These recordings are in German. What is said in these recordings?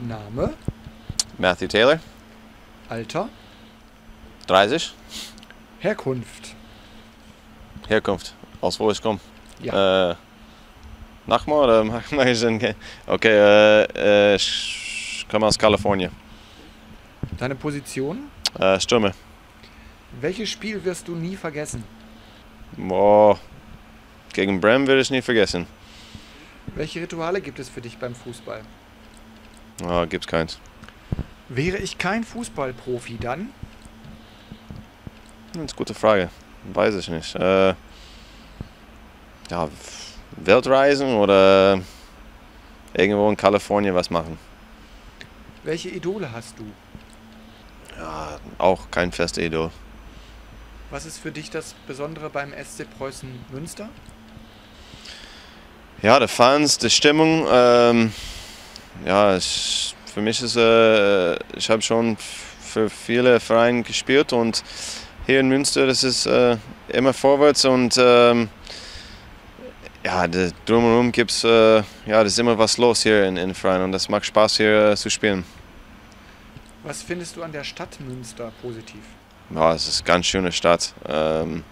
Name, Matthew Taylor, Alter, 30. Herkunft. Herkunft, aus wo ich komme. Ja. Äh, Nochmal oder mach, den? Okay, äh, äh, ich komme aus Kalifornien. Deine Position? Äh, Stürme. Welches Spiel wirst du nie vergessen? Boah, gegen Bremen werde ich nie vergessen. Welche Rituale gibt es für dich beim Fußball? Oh, gibt's keins. Wäre ich kein Fußballprofi, dann? Das ist eine gute Frage. Weiß ich nicht. Äh, ja, Weltreisen oder irgendwo in Kalifornien was machen. Welche Idole hast du? Ja, auch kein festes Idol. Was ist für dich das Besondere beim SC Preußen Münster? Ja, die Fans, die Stimmung. Ähm, ja, ich, für mich ist, äh, ich habe schon für viele Vereine gespielt und hier in Münster, das ist äh, immer vorwärts und ähm, ja, drumherum gibt es, äh, ja, das ist immer was los hier in, in Verein und das macht Spaß hier äh, zu spielen. Was findest du an der Stadt Münster positiv? Ja, es ist eine ganz schöne Stadt. Ähm,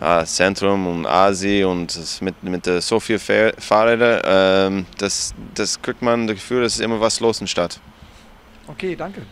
ja, Zentrum und Asi und mit, mit äh, so viel Fahr Fahrräder, ähm, das, das kriegt man das Gefühl, ist immer was los in der Stadt. Okay, danke.